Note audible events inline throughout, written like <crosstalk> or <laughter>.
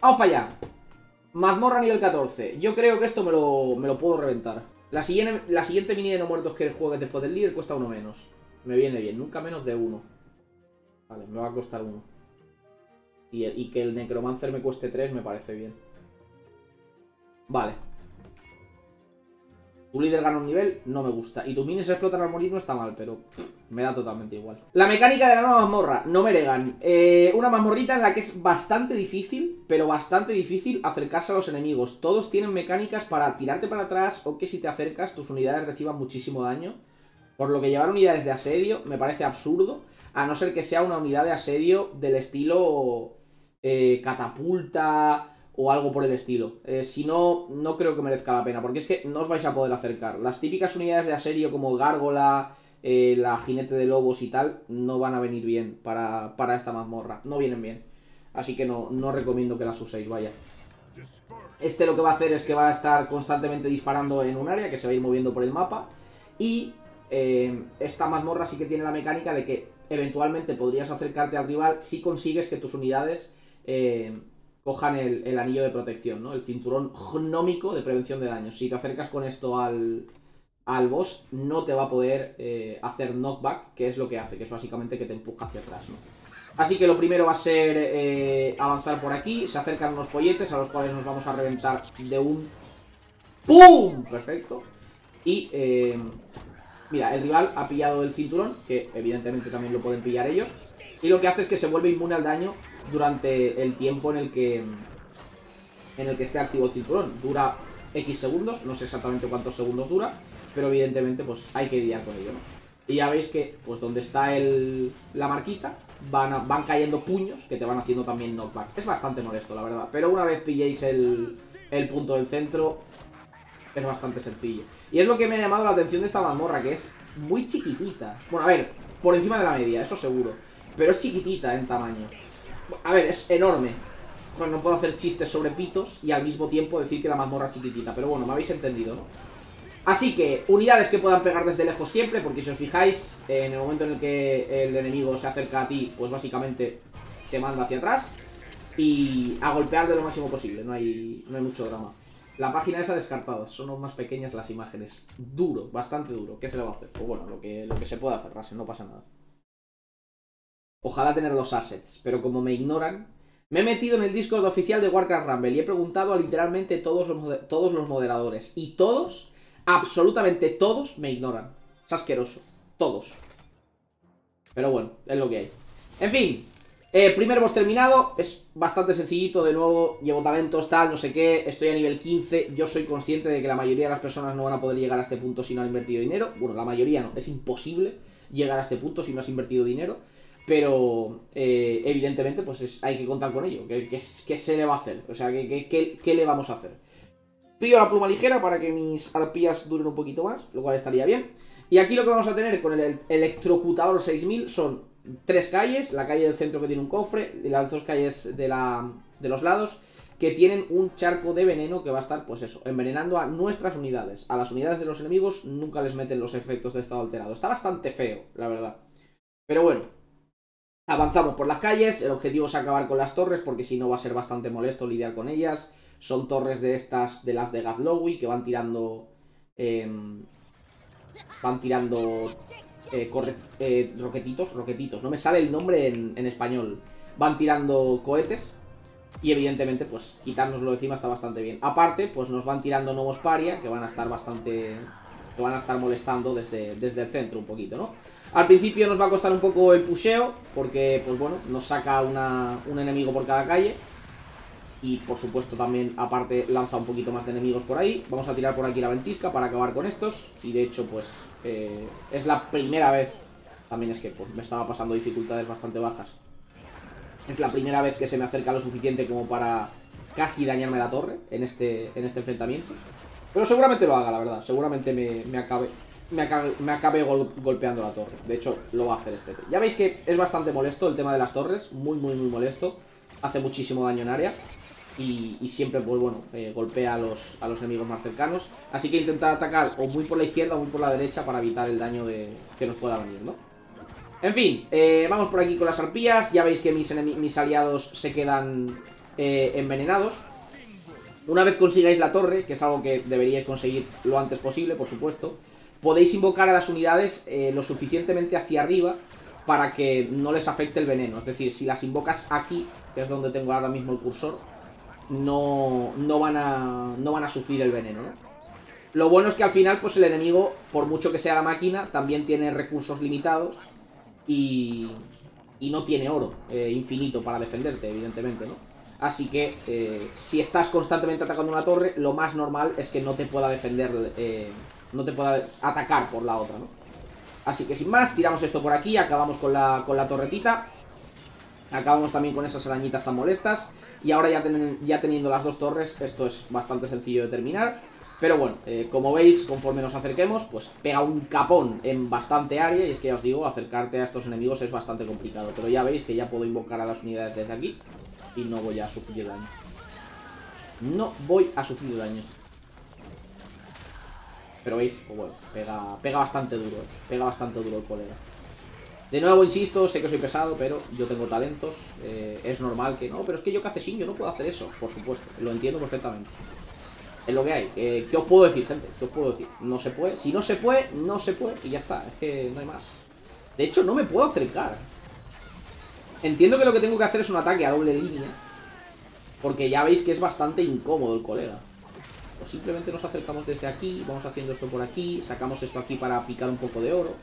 Vamos para allá. Mazmorra nivel 14. Yo creo que esto me lo, me lo puedo reventar. La siguiente, la siguiente mini de no muertos que juegues después del líder cuesta uno menos. Me viene bien, nunca menos de uno. Vale, me va a costar uno. Y, y que el Necromancer me cueste 3 me parece bien. Vale. Tu líder gana un nivel, no me gusta. Y tus minions explotan al morir no está mal, pero me da totalmente igual. La mecánica de la nueva mazmorra, no me regan. Eh, una mazmorrita en la que es bastante difícil, pero bastante difícil acercarse a los enemigos. Todos tienen mecánicas para tirarte para atrás o que si te acercas tus unidades reciban muchísimo daño. Por lo que llevar unidades de asedio me parece absurdo, a no ser que sea una unidad de asedio del estilo eh, catapulta o algo por el estilo. Eh, si no, no creo que merezca la pena, porque es que no os vais a poder acercar. Las típicas unidades de asedio como Gárgola, eh, la jinete de lobos y tal, no van a venir bien para, para esta mazmorra. No vienen bien. Así que no, no recomiendo que las uséis, vaya. Este lo que va a hacer es que va a estar constantemente disparando en un área que se va a ir moviendo por el mapa. Y eh, esta mazmorra sí que tiene la mecánica de que eventualmente podrías acercarte al rival si consigues que tus unidades cojan el, anillo de protección, ¿no? El cinturón gnómico de prevención de daños. Si te acercas con esto al, al boss, no te va a poder eh, hacer knockback, que es lo que hace, que es básicamente que te empuja hacia atrás. Así que lo primero va a ser eh, avanzar por aquí. Se acercan unos polletes a los cuales nos vamos a reventar de un... ¡Pum! Perfecto. Y, eh, mira, el rival ha pillado el cinturón, que evidentemente también lo pueden pillar ellos. Y lo que hace es que se vuelve inmune al daño durante el tiempo en el que en el que esté activo el cinturón. Dura X segundos, no sé exactamente cuántos segundos dura, pero evidentemente pues hay que lidiar con ello, ¿no? Y ya veis que, pues donde está el, la marquita, van, van cayendo puños que te van haciendo también knockback. Es bastante molesto, la verdad. Pero una vez pilléis el, el punto del centro, es bastante sencillo. Y es lo que me ha llamado la atención de esta mazmorra, que es muy chiquitita. Bueno, a ver, por encima de la media, eso seguro. Pero es chiquitita en tamaño. A ver, es enorme. Bueno, no puedo hacer chistes sobre pitos y al mismo tiempo decir que la mazmorra es chiquitita. Pero bueno, me habéis entendido, ¿no? Así que, unidades que puedan pegar desde lejos siempre, porque si os fijáis, en el momento en el que el enemigo se acerca a ti, pues básicamente te manda hacia atrás. Y a golpear de lo máximo posible, no hay, no hay mucho drama. La página esa descartada, son más pequeñas las imágenes. Duro, bastante duro. ¿Qué se le va a hacer? Pues bueno, lo que, lo que se puede hacer, Rasen, no pasa nada. Ojalá tener los assets, pero como me ignoran, me he metido en el Discord oficial de Warcraft Rumble y he preguntado a literalmente todos los, todos los moderadores. Y todos, absolutamente todos, me ignoran. Es asqueroso. Todos. Pero bueno, es lo que hay. En fin, eh, primer boss terminado. Es bastante sencillito. De nuevo, llevo talentos, tal, no sé qué. Estoy a nivel 15. Yo soy consciente de que la mayoría de las personas no van a poder llegar a este punto si no han invertido dinero. Bueno, la mayoría no. Es imposible llegar a este punto si no has invertido dinero. Pero eh, evidentemente pues hay que contar con ello. ¿Qué, se le va a hacer? O sea, ¿qué, le vamos a hacer? Pillo la pluma ligera para que mis arpías duren un poquito más, lo cual estaría bien. Y aquí lo que vamos a tener con el electrocutador 6000 son tres calles, la calle del centro que tiene un cofre y las dos calles de, la, de los lados que tienen un charco de veneno que va a estar, pues eso, envenenando a nuestras unidades. A las unidades de los enemigos nunca les meten los efectos de estado alterado. Está bastante feo, la verdad. Pero bueno, Avanzamos por las calles, el objetivo es acabar con las torres porque si no va a ser bastante molesto lidiar con ellas. Son torres de estas, de las de Gazlowy, que van tirando... Em, van tirando... Eh, eh, roquetitos, roquetitos. No me sale el nombre en, español. Van tirando cohetes. Y evidentemente, pues, quitárnoslo de encima está bastante bien. Aparte, pues nos van tirando nuevos paria, que van a estar bastante... Que van a estar molestando desde, desde el centro un poquito, ¿no? Al principio nos va a costar un poco el pusheo, porque, pues bueno, nos saca un enemigo por cada calle. Y por supuesto también, aparte, lanza un poquito más de enemigos por ahí. Vamos a tirar por aquí la ventisca para acabar con estos. Y de hecho, pues, eh, es la primera vez... También es que pues, me estaba pasando dificultades bastante bajas. Es la primera vez que se me acerca lo suficiente como para casi dañarme la torre en este, en este enfrentamiento. Pero seguramente lo haga, la verdad. Seguramente me, me acabe me acabe, golpeando la torre. De hecho, lo va a hacer este. Ya veis que es bastante molesto el tema de las torres. Muy, muy, muy molesto. Hace muchísimo daño en área. Y, siempre, pues bueno, eh, golpea a los, a los enemigos más cercanos. Así que intentar atacar o muy por la izquierda o muy por la derecha para evitar el daño que nos pueda venir, ¿no? En fin, eh, vamos por aquí con las arpías. Ya veis que mis, mis aliados se quedan eh, envenenados. Una vez consigáis la torre, que es algo que deberíais conseguir lo antes posible, por supuesto, podéis invocar a las unidades lo suficientemente hacia arriba para que no les afecte el veneno. Es decir, si las invocas aquí, que es donde tengo ahora mismo el cursor, no, no, van, a, no van a sufrir el veneno, ¿no? Lo bueno es que al final, pues el enemigo, por mucho que sea la máquina, también tiene recursos limitados y, y no tiene oro eh, infinito para defenderte, evidentemente, ¿no? Así que eh, si estás constantemente atacando una torre, lo más normal es que no te pueda defender, eh, no te pueda atacar por la otra, ¿no? Así que sin más, tiramos esto por aquí, acabamos con la, con la torretita. Acabamos también con esas arañitas tan molestas. Y ahora ya, teniendo las dos torres, esto es bastante sencillo de terminar. Pero bueno, eh, como veis, conforme nos acerquemos, pues pega un capón en bastante área. Y es que ya os digo, acercarte a estos enemigos es bastante complicado. Pero ya veis que ya puedo invocar a las unidades desde aquí. Y no voy a sufrir daño. No voy a sufrir daño. Pero veis, pues bueno, pega, pega bastante duro. Eh. Pega bastante duro el colega. De nuevo, insisto, sé que soy pesado, pero yo tengo talentos. Eh, es normal que no, pero es que yo sin, yo no puedo hacer eso, por supuesto. Lo entiendo perfectamente. Es lo que hay. Eh, ¿Qué os puedo decir, gente? ¿Qué os puedo decir? No se puede. Si no se puede, no se puede. Y ya está. Es que no hay más. De hecho, no me puedo acercar. Entiendo que lo que tengo que hacer es un ataque a doble línea. Porque ya veis que es bastante incómodo el colega. O simplemente nos acercamos desde aquí, vamos haciendo esto por aquí, sacamos esto aquí para picar un poco de oro.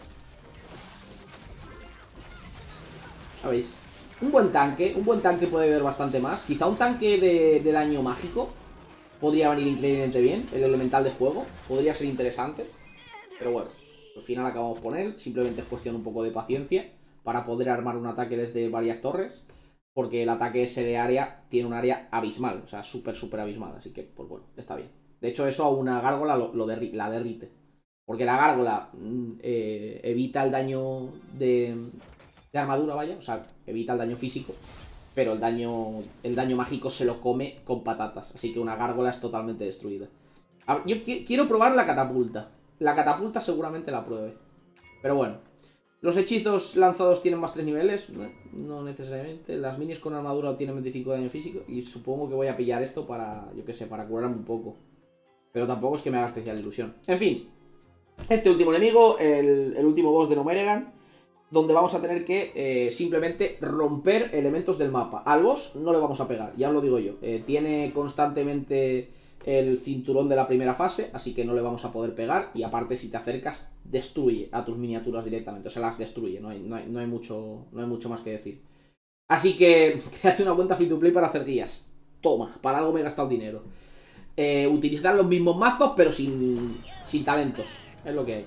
¿Sabéis? Un buen tanque, un buen tanque puede ver bastante más. Quizá un tanque de, daño mágico podría venir increíblemente bien. El elemental de fuego podría ser interesante. Pero bueno, al final acabamos con él. Simplemente es cuestión un poco de paciencia para poder armar un ataque desde varias torres. Porque el ataque ese de área tiene un área abismal. O sea, súper, súper abismal. Así que, pues bueno, está bien. De hecho, eso a una gárgola lo, la derrite. Porque la gárgola mm, eh, evita el daño de, de armadura, vaya, o sea, evita el daño físico, pero el daño, el daño mágico se lo come con patatas, así que una gárgola es totalmente destruida. yo quiero probar la catapulta. La catapulta seguramente la pruebe. Pero bueno. Los hechizos lanzados tienen más tres niveles. No, necesariamente. Las minis con armadura tienen 25 de daño físico. Y supongo que voy a pillar esto para, yo qué sé, para curarme un poco. Pero tampoco es que me haga especial ilusión. En fin. Este último enemigo, el, el último boss de Nomeregan donde vamos a tener que eh, simplemente romper elementos del mapa. Al boss no le vamos a pegar, ya os lo digo yo. Eh, tiene constantemente el cinturón de la primera fase, así que no le vamos a poder pegar. Y aparte, si te acercas, destruye a tus miniaturas directamente. O sea, las destruye, no hay, no hay, mucho, no hay mucho más que decir. Así que, <laughs> créate una cuenta free to play para hacer guías. Toma, para algo me he gastado dinero. Eh, utilizar los mismos mazos, pero sin, sin talentos. Es lo que hay.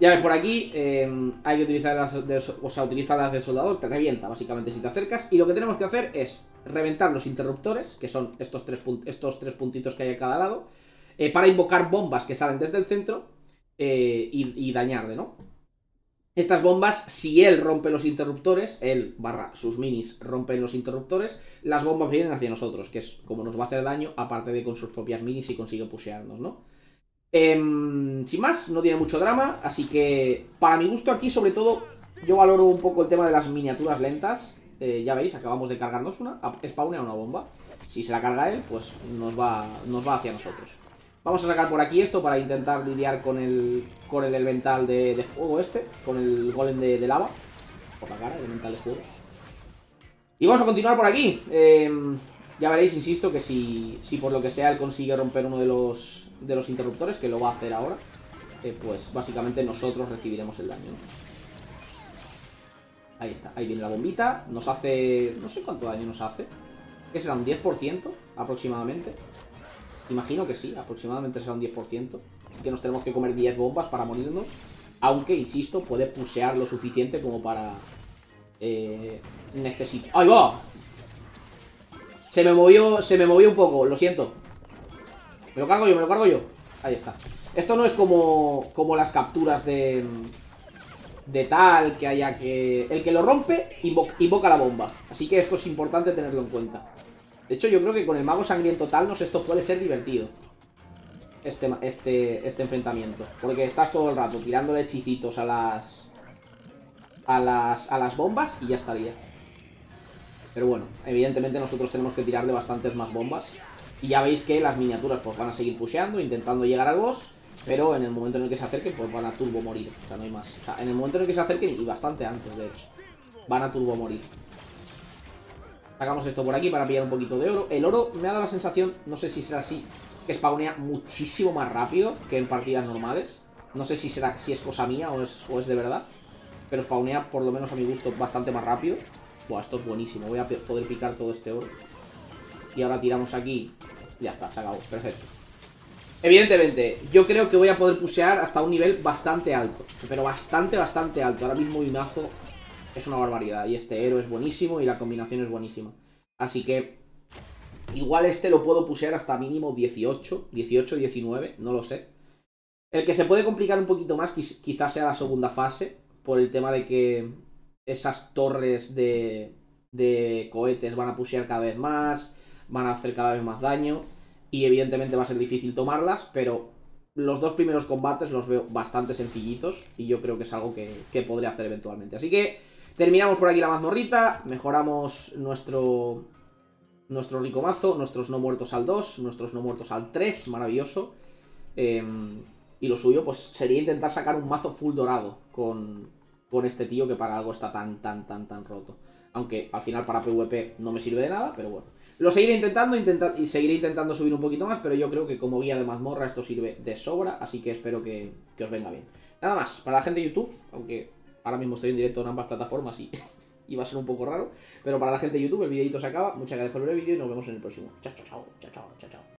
Ya ves, por aquí em, hay que utilizar las de, o sea, utiliza las de soldador, te revienta básicamente si te acercas. Y lo que tenemos que hacer es reventar los interruptores, que son estos tres, estos tres puntitos que hay a cada lado, eh, para invocar bombas que salen desde el centro eh, y, dañarle, ¿no? Estas bombas, si él rompe los interruptores, él barra sus minis rompen los interruptores, las bombas vienen hacia nosotros, que es como nos va a hacer daño, aparte de con sus propias minis si consigue pushearnos, ¿no? Em, sin más, no tiene mucho drama, así que para mi gusto aquí sobre todo yo valoro un poco el tema de las miniaturas lentas. Eh, ya veis, acabamos de cargarnos una, spawnea una bomba. Si se la carga él, pues nos va, nos va hacia nosotros. Vamos a sacar por aquí esto para intentar lidiar con el, con el elemental de, fuego este, con el golem de, lava. Por la cara, elemental de fuego. Y vamos a continuar por aquí. Em, ya veréis, insisto, que si, si por lo que sea él consigue romper uno de los de los interruptores, que lo va a hacer ahora, eh, pues básicamente nosotros recibiremos el daño. Ahí está, ahí viene la bombita. Nos hace... no sé cuánto daño nos hace. ¿Qué será? ¿Un 10% aproximadamente? Imagino que sí, aproximadamente será un 10%. Así que nos tenemos que comer 10 bombas para morirnos. Aunque, insisto, puede pusear lo suficiente como para... Eh, necesitar... ¡Ahí va! Se me movió, se me movió un poco, lo siento. Me lo cargo yo, me lo cargo yo. Ahí está. Esto no es como, como las capturas de... De tal, que haya que... El que lo rompe, invoca, la bomba. Así que esto es importante tenerlo en cuenta. De hecho, yo creo que con el mago sangriento tal, esto puede ser divertido. Este, este, este enfrentamiento. Porque estás todo el rato tirándole hechicitos a las... A las, a las bombas y ya estaría. Pero bueno, evidentemente nosotros tenemos que tirar de bastantes más bombas. Y ya veis que las miniaturas pues van a seguir pusheando, intentando llegar al boss. Pero en el momento en el que se acerquen, pues van a turbo morir. O sea, no hay más. O sea, en el momento en el que se acerquen, y bastante antes, de hecho, van a turbo morir. Sacamos esto por aquí para pillar un poquito de oro. El oro me ha dado la sensación, no sé si será así, que spawnea muchísimo más rápido que en partidas normales. No sé si será si es cosa mía o es, o es de verdad. Pero spawnea, por lo menos a mi gusto, bastante más rápido. Buah, esto es buenísimo. Voy a poder picar todo este oro. Y ahora tiramos aquí. Ya está, se acabó. Perfecto. Evidentemente, yo creo que voy a poder pusear hasta un nivel bastante alto. Pero bastante, bastante alto. Ahora mismo mi mazo es una barbaridad. Y este héroe es buenísimo y la combinación es buenísima. Así que igual este lo puedo pusear hasta mínimo 18, 18, 19, no lo sé. El que se puede complicar un poquito más quizás sea la segunda fase, por el tema de que esas torres de, de cohetes van a pusear cada vez más, van a hacer cada vez más daño y evidentemente va a ser difícil tomarlas, pero los dos primeros combates los veo bastante sencillitos y yo creo que es algo que, que podré hacer eventualmente. Así que terminamos por aquí la mazmorrita, mejoramos nuestro, nuestro rico mazo, nuestros no muertos al 2, nuestros no muertos al 3, maravilloso. Em, y lo suyo pues sería intentar sacar un mazo full dorado con, con este tío que para algo está tan, tan, tan, tan roto. Aunque al final para PvP no me sirve de nada, pero bueno. Lo seguiré intentando y seguiré intentando subir un poquito más, pero yo creo que como guía de mazmorra esto sirve de sobra, así que espero que, os venga bien. Nada más, para la gente de YouTube, aunque ahora mismo estoy en directo en ambas plataformas y, <laughs> y va a ser un poco raro, pero para la gente de YouTube el videito se acaba. Muchas gracias por ver el vídeo y nos vemos en el próximo. Chao, chao, chao, chao, chao, chao.